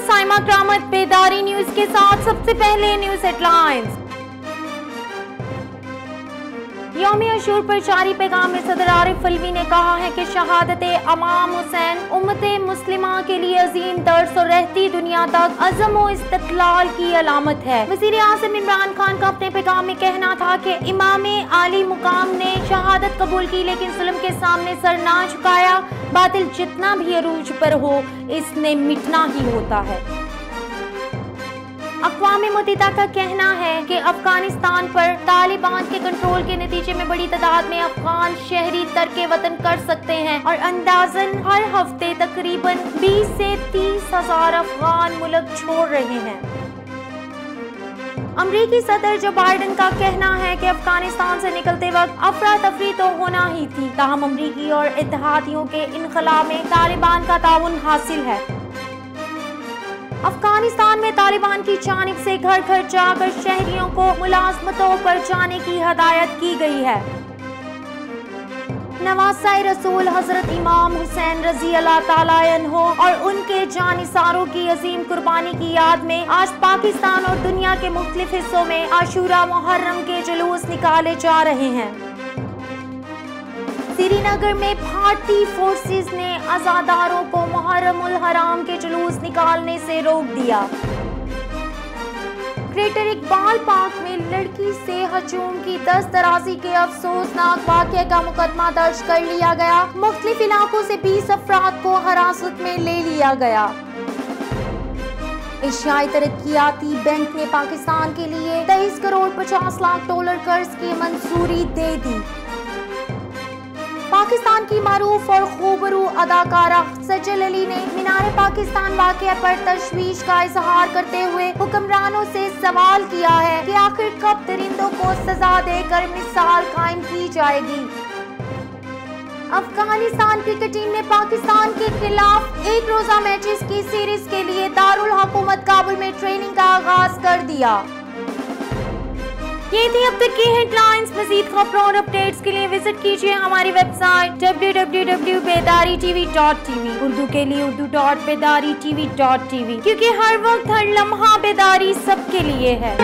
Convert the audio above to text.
Saima क्रामत बेदारी news के साथ सबसे पहले न्यूज़ हेडलाइंस। योम अशूर पर जारी पैगाम में सदर आरिफ फलवी ने कहा है कि शहादत अमाम हुसैन उम्मत मुस्लिमा के लिए अजीम दर्स और रहती दुनिया तक अजम व इस्तलाल की अलामत है। वज़ीर आज़म इमरान खान का अपने पैगाम में कहना था कि इमाम आली मुकाम ने शहादत कबूल की, लेकिन जुल्म के सामने सर ना झुकाया, बातिल जितना भी अरूज पर हो, इसने मिटना ही होता है। अकवाम मुतहदा का कहना है कि अफ़गानिस्तान पर तालिबान के कंट्रोल के नतीजे में बड़ी तादाद में अफगान शहरी तरक वतन कर सकते हैं और अंदाजन हर हफ़्ते तकरीबन 20 से तीस हज़ार अफगान मुल्क छोड़ रहे हैं। अमरीकी सदर जो बाइडन का कहना है कि अफ़गानिस्तान से निकलते वक्त अफरा तफरी तो होना ही थी। ताहम अमरीकी और इतिहादियों के इनखला में तालिबान का ताउन हासिल है। अफ़गानिस्तान में तालिबान की जानब से घर घर जाकर शहरियों को मुलाजमतों पर जाने की हदायत की गई है। नवासा रसूल, हज़रत इमाम हुसैन रज़ी अल्लाह और उनके जानिसारों की अजीम कुर्बानी की याद में आज पाकिस्तान और दुनिया के मुख्तलिफ़ हिस्सों में आशूरा मुहर्रम के जुलूस निकाले जा रहे हैं। श्रीनगर में भारतीय फोर्सेस ने आजादारों को मुहर्रम हराम के जुलूस निकालने से रोक दिया। ग्रेटर इकबाल पार्क में लड़की से हजूम की दस दराजी के अफसोसनाक वाक्य का मुकदमा दर्ज कर लिया गया। मुख्तलिफ़ इलाकों से 20 अफराद को हिरासत में ले लिया गया। एशियाई तरक्याती बैंक ने पाकिस्तान के लिए तेईस करोड़ पचास लाख डॉलर कर्ज की मंजूरी दे दी। पाकिस्तान की मारूफ और खूबरू अदाकारा सजल अली ने मीनार पाकिस्तान वाक़ पर तशवीश का इजहार करते हुए हुक्मरानों से सवाल किया है कि आखिर कब दरिंदों को सजा देकर मिसाल कायम की जाएगी। अफ़गानिस्तान क्रिकेट टीम ने पाकिस्तान के खिलाफ एक रोजा मैचेस की सीरीज़ के लिए दारुल हुकूमत काबुल में ट्रेनिंग का आगाज़ कर दिया। ये थी अब तक की हेडलाइंस मजीद खबरों और अपडेट्स के लिए विज़िट कीजिए हमारी website W W W Bedari TV dot TV Urdu के लिए Urdu dot Bedari TV dot TV क्यूँकी हर वक्त हर लम्हा बेदारी सबके लिए है।